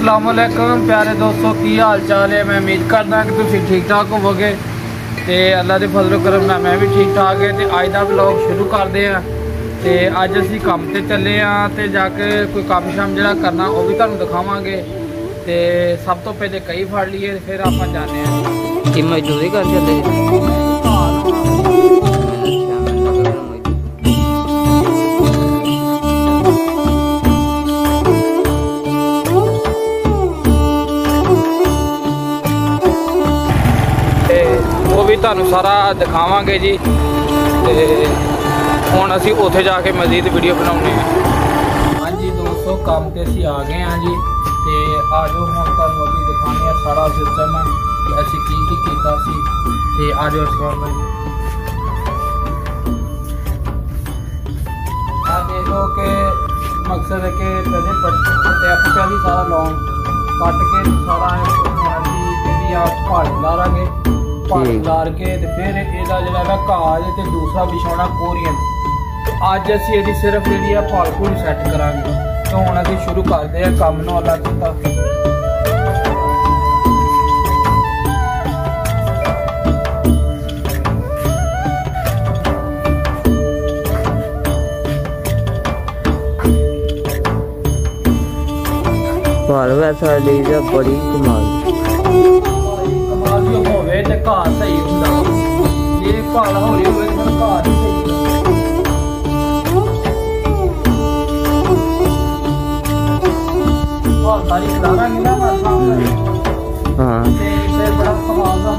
ਅਸਲਾਮ ਵਾਲੇਕਮ ਪਿਆਰੇ ਦੋਸਤੋ, ਕੀ ਹਾਲ ਚਾਲ ਹੈ? ਮੈਂ ਉਮੀਦ ਕਰਦਾ ਕਿ ਤੁਸੀਂ ਠੀਕ ਠਾਕ ਹੋਵੋਗੇ ਤੇ ਅੱਲਾ ਦੇ ਫਜ਼ਲ ਕਰਮ ਨਾਲ ਮੈਂ ਵੀ ਠੀਕ ਠਾਕ ਹੈ ਤੇ ਅੱਜ ਦਾ ਵਲੌਗ ਸ਼ੁਰੂ ਕਰਦੇ ਆ ਤੇ ਅੱਜ ਅਸੀਂ ਕੰਮ ਤੇ ਚੱਲੇ ਆ ਤੇ ਜਾ ਕੇ ਕੋਈ ਕੰਮ ਸ਼ਾਮ ਜਿਹੜਾ ਕਰਨਾ ਉਹ ਵੀ ਤੁਹਾਨੂੰ ਦਿਖਾਵਾਂਗੇ ਤੇ ਸਭ ਤੋਂ ਪਹਿਲੇ ਕਈ ਫੜ ਲਈਏ ਫਿਰ ਆਪਾਂ ਜਾਂਦੇ ਆ ਕਿ ਮਜ਼ਦੂਰੀ ਕਰ ਚੱਲੇ ਵੀ ਤੁਹਾਨੂੰ ਸਾਰਾ ਦਿਖਾਵਾਂਗੇ ਜੀ। ਤੇ ਹੁਣ ਅਸੀਂ ਉੱਥੇ ਜਾ ਕੇ ਮਜ਼ੀਦ ਵੀਡੀਓ ਬਣਾਉਣੀ ਹੈ। ਹਾਂਜੀ ਦੋਸਤੋ, ਕੰਮ ਤੇ ਅਸੀਂ ਆ ਗਏ ਹਾਂ ਜੀ। ਤੇ ਆ ਜਾਓ ਹੁਣ ਤੁਹਾਨੂੰ ਅਸੀਂ ਦਿਖਾਉਂਦੇ ਆ ਸਾਰਾ ਸਿਸਟਮ ਕਿ ਅਸੀਂ ਕੀ ਕੀ ਕੀਤਾ ਸੀ। ਤੇ ਆ ਜਾਓ ਅਸਲਾਮ ਆ ਦੇਖੋ ਕਿ ਮਕਸਦ ਹੈ ਕਿ ਪਹਿਲੇ ਪੱਟੇ ਆਪਾਂ ਪਹਿਲੀ ਸਾਰਾ ਲੌਂਗ ਕੱਟ ਕੇ ਸਾਰਾ ਅਸੀਂ ਇਹਦੀ ਆ ਪਹਾੜ ਲਾਰਾਂਗੇ ਪਹਾੜ ਠੀਕ। ਲਾਰ ਕੇ ਤੇ ਫਿਰ ਇਹਦਾ ਜਿਹੜਾ ਹੈਗਾ ਘਾਹ ਹੈ ਤੇ ਦੂਸਰਾ ਵਿਛਾਉਣਾ ਕੋਰੀਅਨ ਅੱਜ ਅਸੀਂ ਇਹਦੀ ਸਿਰਫ ਜਿਹੜੀ ਆ ਪਹਾੜ ਪੂਰੀ ਸੈੱਟ ਕਰਾਂਗੇ ਤੇ ਹੁਣ ਅਸੀਂ ਸ਼ੁਰੂ ਕਰਦੇ ਆ ਕੰਮ ਨੂੰ ਅੱਲਾ ਕੀਤਾ ਭਾਲ ਵੈਸਾ ਲਈ ਦਾ ਬੜੀ ਜੇ ਪਹਾੜ ਹੌਲੀ ਹੋਵੇ ਤਾਂ ਘਾਹ ਨਹੀਂ ਸਹੀ ਹੁੰਦਾ ਹੋਰ ਸਾਰੀ ਖਲਾਰਾਂਗੇ ਨਾ ਮੈਂ ਸਾਹਮਣੇ ਹਾਂ ਤੇ ਫਿਰ ਬੜਾ ਕਮਾਲ ਦਾ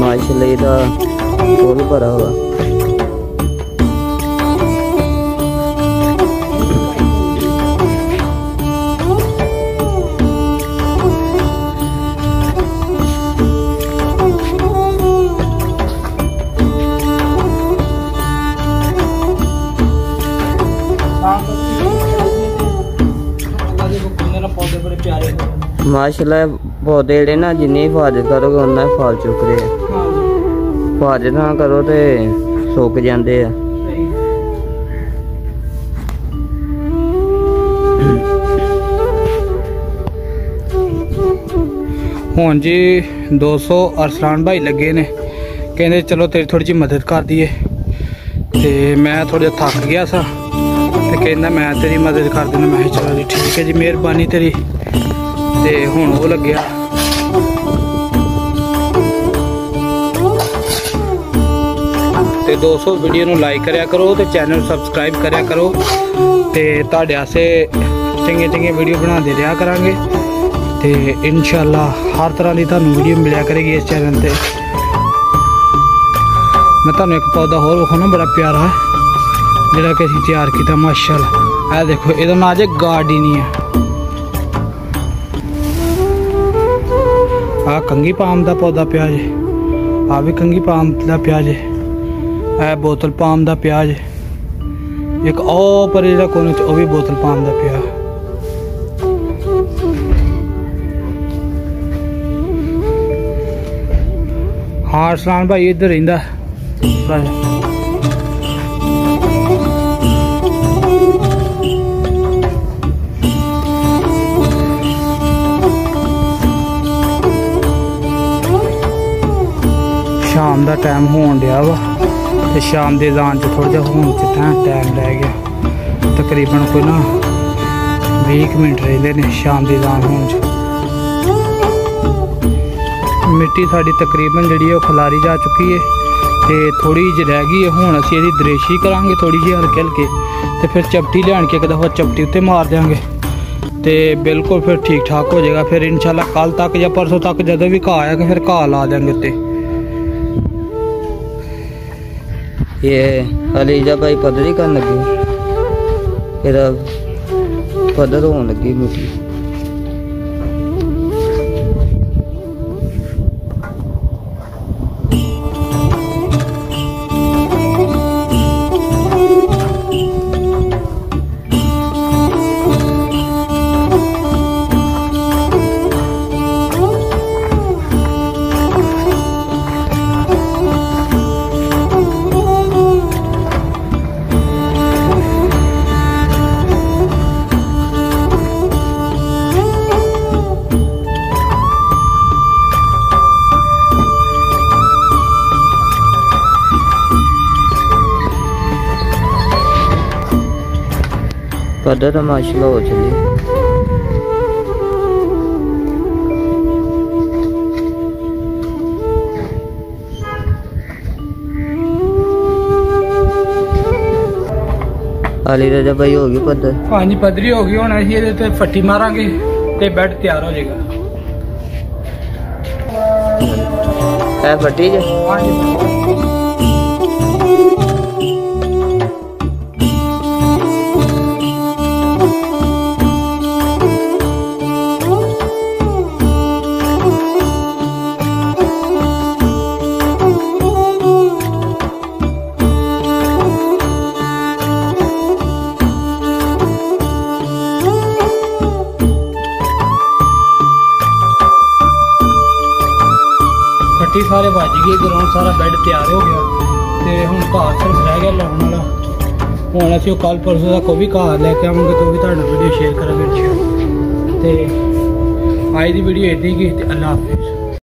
माशाल्लाह ये तो भरा हुआ। ਸ਼ਾਮ ਪੌਦੇ ਜਿਹੜੇ ਨਾ ਜਿੰਨੀ ਹਿਫਾਜ਼ਤ ਕਰੋਗੇ ਉਹਨਾਂ ਫਲ ਚੁੱਕਦੇ ਆ। ਹਿਫਾਜ਼ਤ ਨਾ ਕਰੋ ਤੇ ਸੁੱਕ ਜਾਂਦੇ ਆ। ਹੁਣ ਜੀ 200 ਅਰਸਲਾਨ ਭਾਈ ਲੱਗੇ ਨੇ। ਕਹਿੰਦੇ ਚਲੋ ਤੇਰੀ ਥੋੜੀ ਜਿਹੀ ਮਦਦ ਕਰ ਦਈਏ। ਤੇ ਮੈਂ ਥੋੜਾ ਜਿਹਾ ਥੱਕ ਗਿਆ ਸਾਂ। ਤੇ ਕਹਿੰਦਾ ਮੈਂ ਤੇਰੀ ਮਦਦ ਕਰ ਦਿੰਦਾ। ਮੈਂ ਕਿਹਾ ਚਲੋ ਜੀ, ਠੀਕ ਹੈ ਜੀ, ਮਿਹਰਬਾਨੀ ਤੇਰੀ। ਤੇ ਹੁਣ ਉਹ ਲੱਗਿਆ। ਤੇ 200 ਵੀਡੀਓ ਨੂੰ ਲਾਈਕ ਕਰਿਆ ਕਰੋ ਤੇ ਚੈਨਲ ਸਬਸਕ੍ਰਾਈਬ ਕਰਿਆ ਕਰੋ ਤੇ ਤੁਹਾਡੇ ਆਸੇ ਚੰਗੇ ਚੰਗੇ ਵੀਡੀਓ ਬਣਾਉਂਦੇ ਰਿਹਾ ਕਰਾਂਗੇ ਤੇ ਇਨਸ਼ਾਅੱਲਾ ਹਰ ਤਰ੍ਹਾਂ ਦੀ ਤੁਹਾਨੂੰ ਵੀਡੀਓ ਮਿਲਿਆ ਕਰੇਗੀ ਇਸ ਚੈਨਲ ਤੇ। ਮੈਂ ਤੁਹਾਨੂੰ ਇੱਕ ਪੌਦਾ ਹੋਰ ਵਿਖਾਉਣਾ, ਬੜਾ ਪਿਆਰਾ ਹੈ, ਜਿਹੜਾ ਕਿ ਅਸੀਂ ਤਿਆਰ ਕੀਤਾ, ਮਾਸ਼ਾਅੱਲਾ। ਇਹ ਦੇਖੋ, ਇਹਦਾ ਨਾਂ ਜੇ ਗਾਰਡੀਨੀਆ। ਆ ਕੰਗੀ ਪਾਮ ਦਾ ਪੌਦਾ ਪਿਆ ਜੇ। ਆ ਵੀ ਕੰਗੀ ਪਾਮ ਦਾ ਪਿਆ ਜੇ। ਇਹ ਬੋਤਲ ਪਾਮ ਦਾ ਪਿਆ ਜੇ। ਇੱਕ ਉਹ ਪਰ ਜਿਹੜਾ ਕੋਨੇ ਚ, ਉਹ ਵੀ ਬੋਤਲ ਪਾਮ ਦਾ ਪਿਆ। ਹਾਂ ਅਰਸਲਾਨ ਭਾਈ ਇੱਧਰ ਰਹਿੰਦਾ। ਬਸ ਸ਼ਾਮ ਦਾ ਟਾਈਮ ਹੋਣ ਡਿਆ ਵਾ ਤੇ ਸ਼ਾਮ ਦੇ ਦਾਨ ਚ ਥੋੜਾ ਜਿਹਾ ਹੋਣ ਚ ਟਾਈਮ ਰਹਿ ਗਿਆ। ਤਕਰੀਬਨ ਕੋਈ ਨਾ 20 ਕੁ ਮਿੰਟ ਰਹਿੰਦੇ ਨੇ ਸ਼ਾਮ ਦੇ ਦਾਨ ਹੋਣ ਚ। ਮਿੱਟੀ ਸਾਡੀ ਤਕਰੀਬਨ ਜਿਹੜੀ ਹੈ ਉਹ ਖਲਾਰੀ ਜਾ ਚੁੱਕੀ ਹੈ ਤੇ ਥੋੜੀ ਜਿਹੀ ਰਹਿ ਗਈ ਹੈ ਹੁਣ ਅਸੀਂ ਇਹਦੀ ਦਰੇਸ਼ੀ ਕਰਾਂਗੇ ਥੋੜੀ ਜਿਹੀ ਹਲਕੇ ਹਲਕੇ ਤੇ ਫਿਰ ਚਪਟੀ ਲਿਆਣ ਕੇ ਇੱਕ ਦਫਾ ਚਪਟੀ ਉੱਤੇ ਮਾਰ ਦਿਆਂਗੇ। ਤੇ ਬਿਲਕੁਲ ਫਿਰ ਠੀਕ ਠਾਕ ਹੋ ਜਾਏਗਾ। ਫਿਰ ਇਨਸ਼ਾਅੱਲਾ ਕੱਲ ਤੱਕ ਜਾਂ ਪਰਸੋਂ ਤੱਕ ਜਦੋਂ ਵੀ ਘਾਹ ਆਏਗਾ ਫਿਰ ਘਾਹ ਲਾ ਦਿਆਂਗੇ ਉੱਤੇ। ਇਹ ਅਲੀਜਾ ਭਾਈ ਪੱਧਰੀ ਕਰਨ ਲੱਗੇ। ਇਹਦਾ ਪੱਧਰ ਹੋਣ ਲੱਗੀ ਮਾਸ਼ਾਅੱਲਾ ਹੋ ਚੱਲੀ। ਅਲੀ ਰਜਾ ਭਾਈ ਹੋ ਗਈ ਪੱਧਰ? ਹਾਂਜੀ ਪੱਧਰੀ ਹੋ ਗਈ। ਹੁਣ ਅਸੀਂ ਇਹਦੇ ਤੇ ਫੱਟੀ ਮਾਰਾਂਗੇ ਤੇ ਬੈੱਡ ਤਿਆਰ ਹੋ ਜਾਏਗਾ। ਇਹ ਫੱਟੀ ਜੇ? ਹਾਂਜੀ। ਫੱਟੀ ਸਾਰੇ ਵੱਜ ਗਏ ਗਰਾਊਂਡ ਸਾਰਾ ਬੈੱਡ ਤਿਆਰ ਹੋ ਗਿਆ ਤੇ ਹੁਣ ਘਾਹ ਸਿਰਫ ਰਹਿ ਗਿਆ ਲਾਉਣ ਵਾਲਾ। ਹੁਣ ਅਸੀਂ ਉਹ ਕੱਲ ਪਰਸੋਂ ਦਾ ਕੋਈ ਵੀ ਘਾਹ ਲੈ ਕੇ ਆਵਾਂਗੇ, ਤਾਂ ਉਹ ਵੀ ਤੁਹਾਡਾ ਵੀਡੀਓ ਸ਼ੇਅਰ ਕਰਾਂਗੇ ਇਨਸ਼ਾਅੱਲਾ ਤੇ ਅੱਜ ਦੀ ਵੀਡੀਓ ਇੱਦਾਂ ਹੀ ਗਈ ਤੇ ਅੱਲਾ ਹਾਫਿਜ਼।